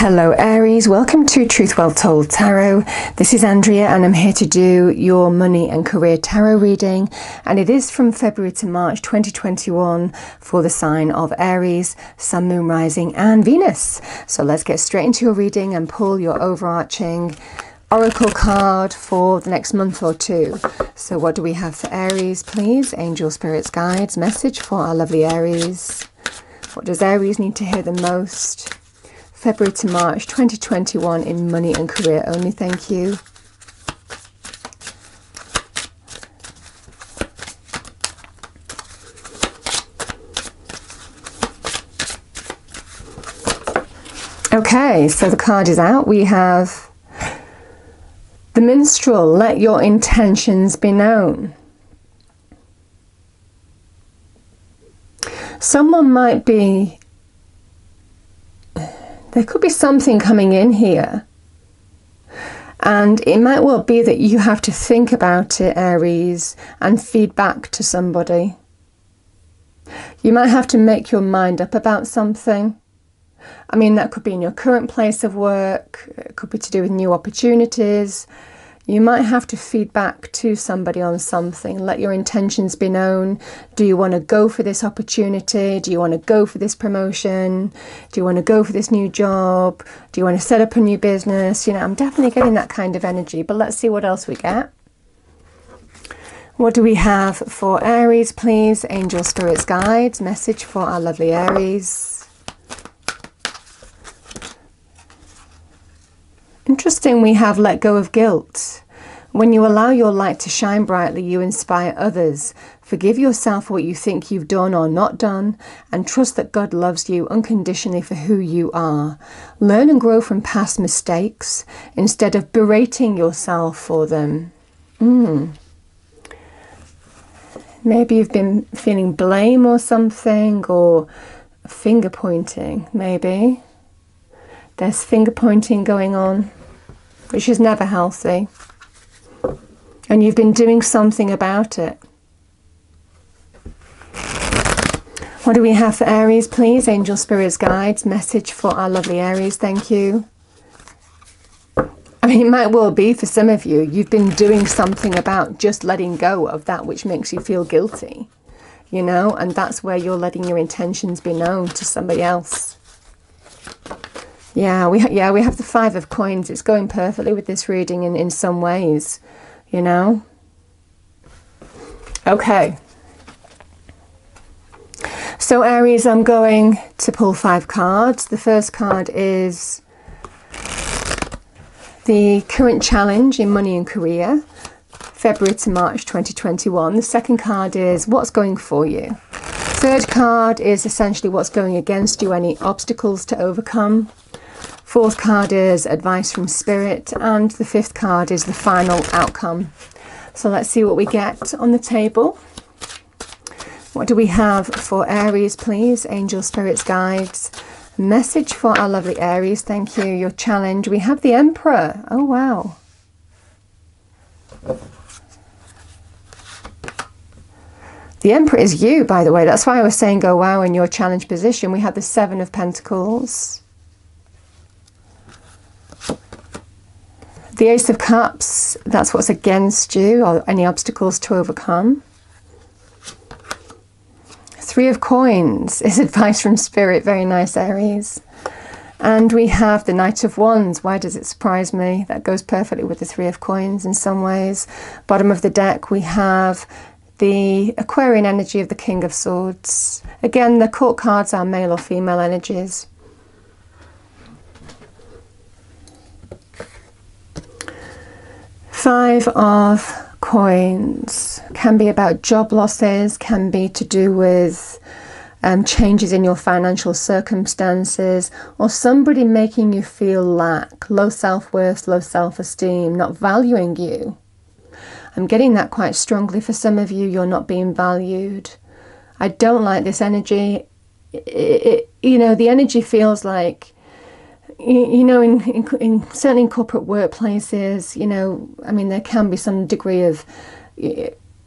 Hello, Aries. Welcome to Truth Well Told Tarot. This is Andrea, and I'm here to do your money and career tarot reading. And it is from February to March 2021 for the sign of Aries, Sun, Moon, Rising, and Venus. So let's get straight into your reading and pull your overarching oracle card for the next month or two. So, what do we have for Aries, please? Angel, spirits, guides, message for our lovely Aries. What does Aries need to hear the most? February to March 2021 in money and career only. Thank you. Okay, so the card is out. We have the minstrel. Let your intentions be known. Someone might be there could be something coming in here. And it might well be that you have to think about it, Aries, and feed back to somebody. You might have to make your mind up about something. I mean, that could be in your current place of work, it could be to do with new opportunities, you might have to feed back to somebody on something. Let your intentions be known. Do you want to go for this opportunity? Do you want to go for this promotion? Do you want to go for this new job? Do you want to set up a new business? You know, I'm definitely getting that kind of energy, but let's see what else we get. What do we have for Aries, please? Angel Spirits Guides, message for our lovely Aries. Interesting, we have let go of guilt. When you allow your light to shine brightly, you inspire others. Forgive yourself what you think you've done or not done, and trust that God loves you unconditionally for who you are. Learn and grow from past mistakes instead of berating yourself for them. Mm. Maybe you've been feeling blame or something, or finger pointing, maybe. There's finger pointing going on which is never healthy. And you've been doing something about it. What do we have for Aries, please? Angel Spirits Guides, message for our lovely Aries. Thank you. I mean, it might well be for some of you, you've been doing something about just letting go of that which makes you feel guilty, you know, and that's where you're letting your intentions be known to somebody else. Yeah, we yeah we have the five of coins. It's going perfectly with this reading in in some ways, you know. Okay. So Aries, I'm going to pull five cards. The first card is the current challenge in money and career, February to March 2021. The second card is what's going for you. Third card is essentially what's going against you, any obstacles to overcome. Fourth card is advice from spirit, and the fifth card is the final outcome. So let's see what we get on the table. What do we have for Aries, please? Angel, spirits, guides. Message for our lovely Aries. Thank you. Your challenge. We have the Emperor. Oh, wow. The Emperor is you, by the way. That's why I was saying go wow in your challenge position. We have the Seven of Pentacles. The Ace of Cups, that's what's against you or any obstacles to overcome. Three of Coins is advice from Spirit. Very nice, Aries. And we have the Knight of Wands. Why does it surprise me? That goes perfectly with the Three of Coins in some ways. Bottom of the deck, we have the Aquarian energy of the King of Swords. Again, the court cards are male or female energies. Five of coins can be about job losses, can be to do with um, changes in your financial circumstances, or somebody making you feel lack, low self worth, low self esteem, not valuing you. I'm getting that quite strongly for some of you. You're not being valued. I don't like this energy. It, it, you know, the energy feels like you know, in, in, in, certainly in corporate workplaces, you know, I mean, there can be some degree of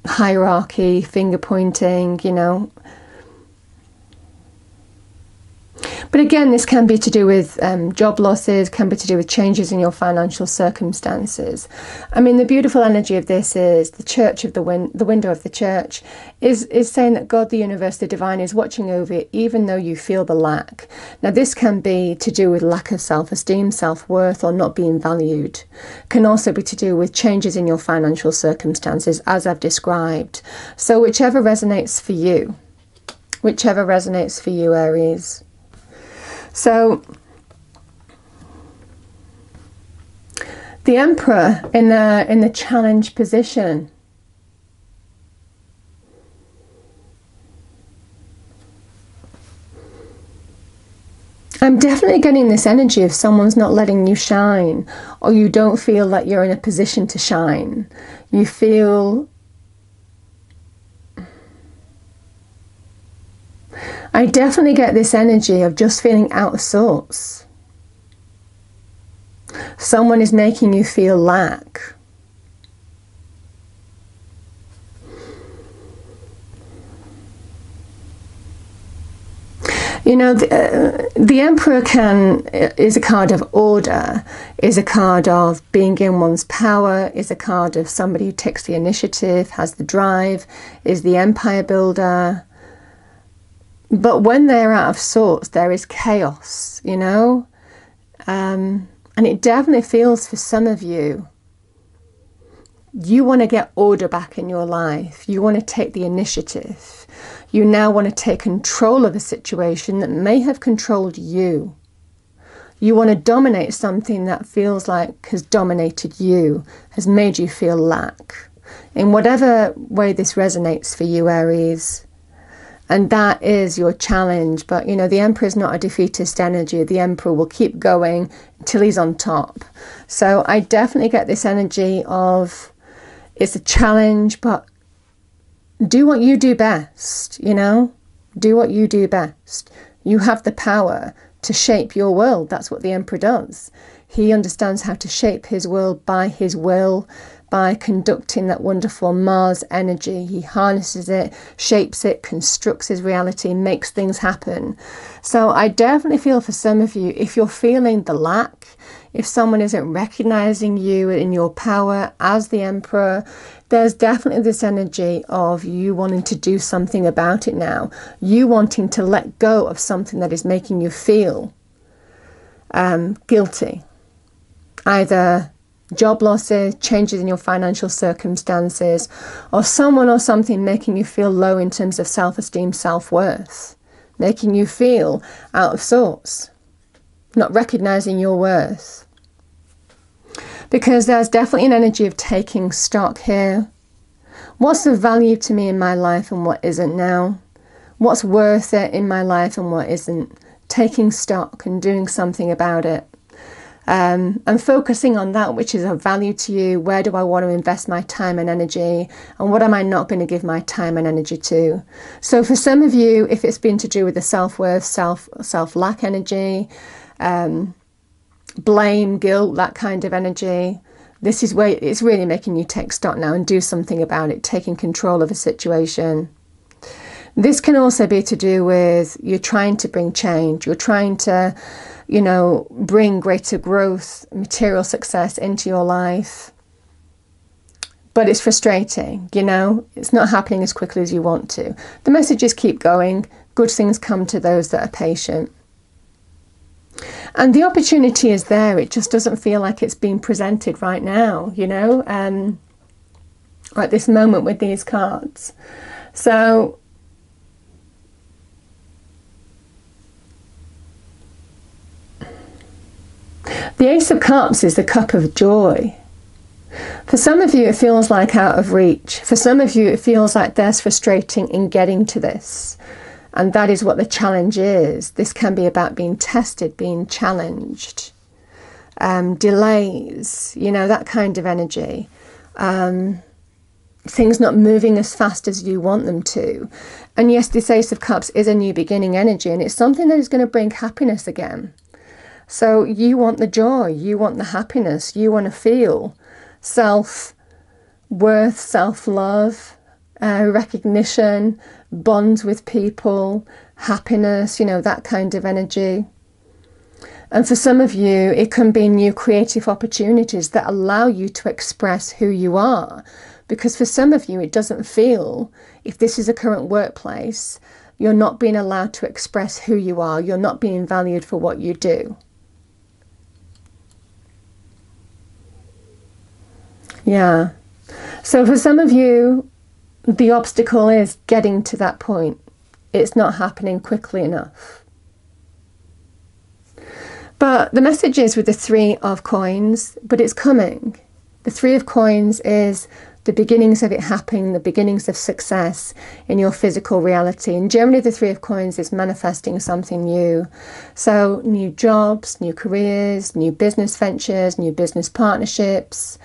hierarchy, finger pointing, you know. But again, this can be to do with um, job losses, can be to do with changes in your financial circumstances. I mean, the beautiful energy of this is the church of the win- the window of the church is is saying that God, the universe, the divine, is watching over it, even though you feel the lack. Now, this can be to do with lack of self-esteem, self-worth, or not being valued. Can also be to do with changes in your financial circumstances, as I've described. So, whichever resonates for you, whichever resonates for you, Aries. So the emperor in the in the challenge position I'm definitely getting this energy if someone's not letting you shine or you don't feel like you're in a position to shine. You feel I definitely get this energy of just feeling out of sorts. Someone is making you feel lack. You know, the, uh, the Emperor can is a card of order, is a card of being in one's power, is a card of somebody who takes the initiative, has the drive, is the empire builder, but when they're out of sorts, there is chaos, you know? Um, and it definitely feels for some of you, you want to get order back in your life. You want to take the initiative. You now want to take control of a situation that may have controlled you. You want to dominate something that feels like has dominated you, has made you feel lack. In whatever way this resonates for you, Aries, and that is your challenge. But you know, the Emperor is not a defeatist energy. The Emperor will keep going until he's on top. So I definitely get this energy of it's a challenge, but do what you do best, you know? Do what you do best. You have the power to shape your world. That's what the Emperor does. He understands how to shape his world by his will, by conducting that wonderful Mars energy. He harnesses it, shapes it, constructs his reality, makes things happen. So I definitely feel for some of you, if you're feeling the lack, if someone isn't recognizing you in your power as the Emperor, there's definitely this energy of you wanting to do something about it now. You wanting to let go of something that is making you feel um, guilty. Either job losses, changes in your financial circumstances, or someone or something making you feel low in terms of self esteem, self worth, making you feel out of sorts, not recognizing your worth. Because there's definitely an energy of taking stock here. What's of value to me in my life and what isn't now? What's worth it in my life and what isn't? Taking stock and doing something about it um, and focusing on that which is of value to you. Where do I want to invest my time and energy? And what am I not going to give my time and energy to? So, for some of you, if it's been to do with the self worth, self self lack energy, um, blame, guilt, that kind of energy, this is where it's really making you take stock now and do something about it, taking control of a situation. This can also be to do with you're trying to bring change, you're trying to you know, bring greater growth, material success into your life. But it's frustrating, you know, it's not happening as quickly as you want to. The messages keep going, good things come to those that are patient. And the opportunity is there, it just doesn't feel like it's being presented right now, you know, um, at this moment with these cards. So The Ace of Cups is the cup of joy. For some of you, it feels like out of reach. For some of you, it feels like there's frustrating in getting to this. And that is what the challenge is. This can be about being tested, being challenged, um, delays, you know, that kind of energy. Um, things not moving as fast as you want them to. And yes, this Ace of Cups is a new beginning energy, and it's something that is going to bring happiness again. So you want the joy, you want the happiness, you want to feel self worth, self love, uh, recognition, bonds with people, happiness, you know, that kind of energy. And for some of you, it can be new creative opportunities that allow you to express who you are. Because for some of you, it doesn't feel, if this is a current workplace, you're not being allowed to express who you are, you're not being valued for what you do. Yeah. So for some of you, the obstacle is getting to that point. It's not happening quickly enough. But the message is with the three of coins, but it's coming. The three of coins is the beginnings of it happening, the beginnings of success in your physical reality. And generally, the Three of Coins is manifesting something new. So, new jobs, new careers, new business ventures, new business partnerships,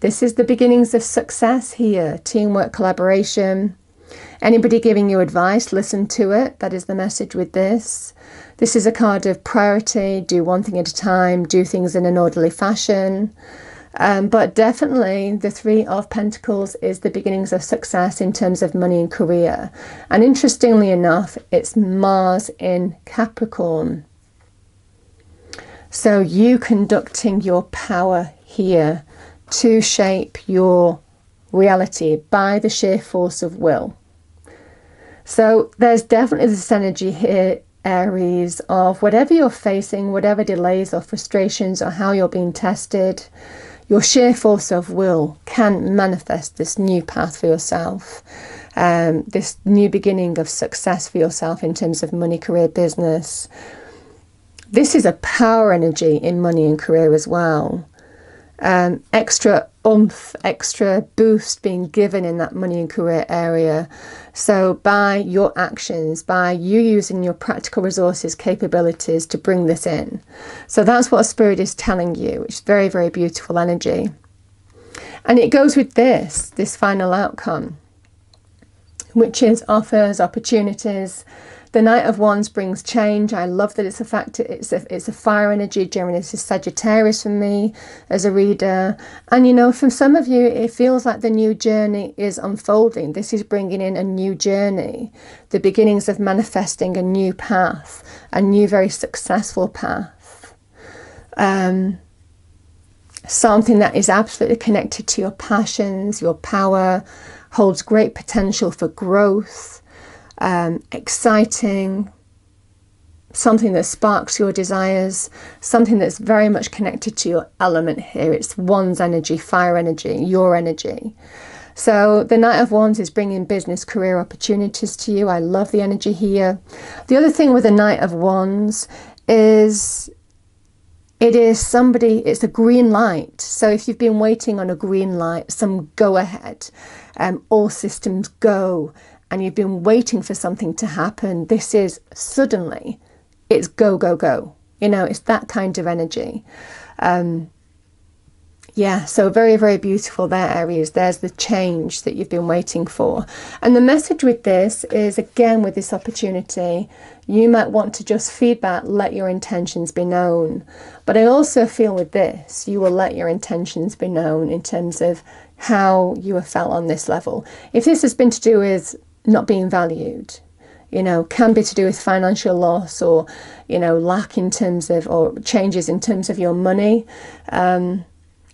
this is the beginnings of success here teamwork, collaboration. Anybody giving you advice, listen to it. That is the message with this. This is a card of priority, do one thing at a time, do things in an orderly fashion. Um, but definitely, the Three of Pentacles is the beginnings of success in terms of money and career. And interestingly enough, it's Mars in Capricorn. So, you conducting your power here to shape your reality by the sheer force of will. So there's definitely this energy here, Aries, of whatever you're facing, whatever delays or frustrations or how you're being tested, your sheer force of will can manifest this new path for yourself, um, this new beginning of success for yourself in terms of money, career, business. This is a power energy in money and career as well um, extra oomph, extra boost being given in that money and career area. So, by your actions, by you using your practical resources, capabilities to bring this in. So, that's what Spirit is telling you, which is very, very beautiful energy. And it goes with this, this final outcome, which is offers, opportunities, the Knight of Wands brings change. I love that it's a factor. It's a it's a fire energy. This is Sagittarius for me as a reader. And you know, for some of you, it feels like the new journey is unfolding. This is bringing in a new journey, the beginnings of manifesting a new path, a new very successful path. Um, something that is absolutely connected to your passions, your power, holds great potential for growth um, exciting, something that sparks your desires, something that's very much connected to your element here. It's Wands energy, fire energy, your energy. So the Knight of Wands is bringing business career opportunities to you. I love the energy here. The other thing with the Knight of Wands is it is somebody, it's a green light. So if you've been waiting on a green light, some go ahead, um, all systems go, and you've been waiting for something to happen, this is suddenly, it's go, go, go. You know, it's that kind of energy. Um, yeah, so very, very beautiful there, Aries. There's the change that you've been waiting for. And the message with this is again, with this opportunity, you might want to just feedback, let your intentions be known. But I also feel with this, you will let your intentions be known in terms of how you have felt on this level. If this has been to do with not being valued you know can be to do with financial loss or you know lack in terms of or changes in terms of your money. Um,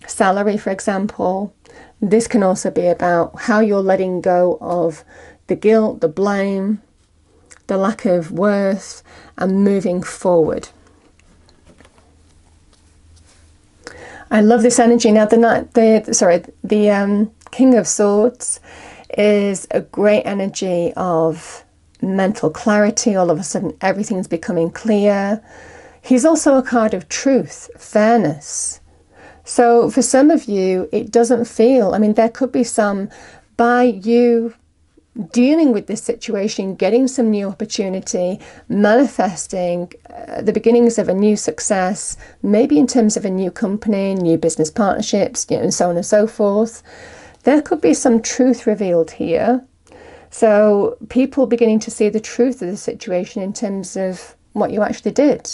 salary for example this can also be about how you're letting go of the guilt the blame the lack of worth and moving forward. I love this energy. Now the knight the sorry the um, king of swords is a great energy of mental clarity. All of a sudden, everything's becoming clear. He's also a card of truth, fairness. So, for some of you, it doesn't feel, I mean, there could be some by you dealing with this situation, getting some new opportunity, manifesting uh, the beginnings of a new success, maybe in terms of a new company, new business partnerships, you know, and so on and so forth there could be some truth revealed here. So, people beginning to see the truth of the situation in terms of what you actually did.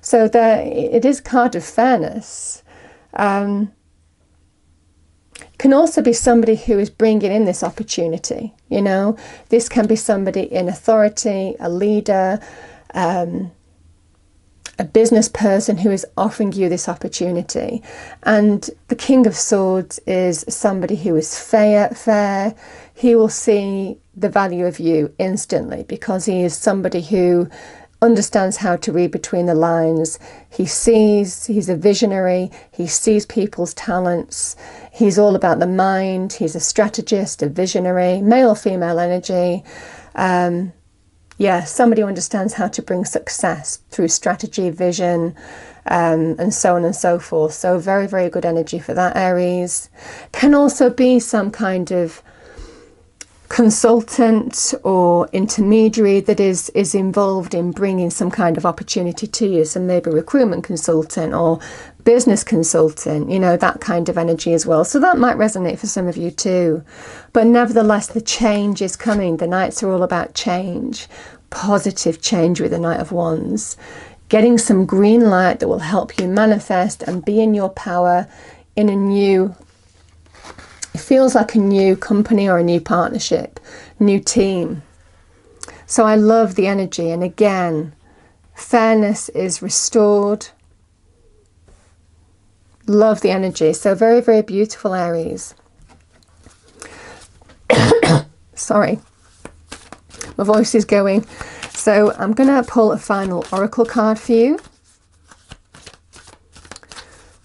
So, there it is card of fairness. Um, Can also be somebody who is bringing in this opportunity. You know, this can be somebody in authority, a leader, um, business person who is offering you this opportunity. And the King of Swords is somebody who is fair, fair. He will see the value of you instantly because he is somebody who understands how to read between the lines. He sees, he's a visionary, he sees people's talents. He's all about the mind, he's a strategist, a visionary, male female energy. Um, yeah, somebody who understands how to bring success through strategy, vision, um, and so on and so forth. So, very, very good energy for that, Aries. Can also be some kind of consultant or intermediary that is is involved in bringing some kind of opportunity to you so maybe recruitment consultant or business consultant you know that kind of energy as well. So that might resonate for some of you too. But nevertheless the change is coming. The knights are all about change positive change with the knight of wands. Getting some green light that will help you manifest and be in your power in a new it feels like a new company or a new partnership, new team. So I love the energy. And again, fairness is restored. Love the energy. So very, very beautiful Aries. Sorry, my voice is going. So I'm going to pull a final oracle card for you.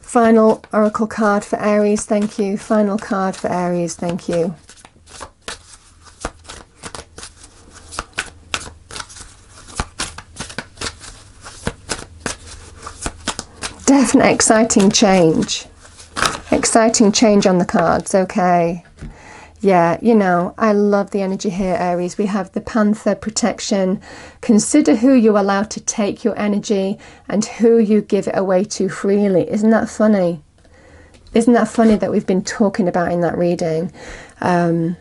Final oracle card for Aries, thank you. Final card for Aries, thank you. Definite exciting change. Exciting change on the cards, okay. Yeah, you know, I love the energy here, Aries. We have the Panther protection. Consider who you allow to take your energy and who you give it away to freely. Isn't that funny? Isn't that funny that we've been talking about in that reading? Um,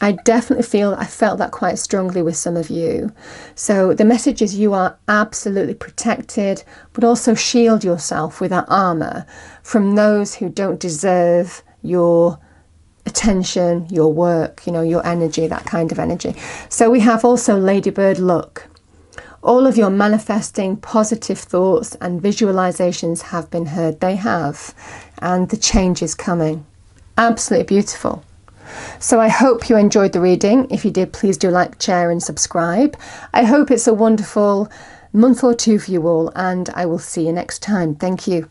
I definitely feel I felt that quite strongly with some of you. So the message is you are absolutely protected, but also shield yourself with that armor from those who don't deserve your attention, your work, you know, your energy, that kind of energy. So we have also Ladybird Luck. All of your manifesting positive thoughts and visualizations have been heard. They have. And the change is coming. Absolutely beautiful. So I hope you enjoyed the reading. If you did, please do like, share, and subscribe. I hope it's a wonderful month or two for you all, and I will see you next time. Thank you.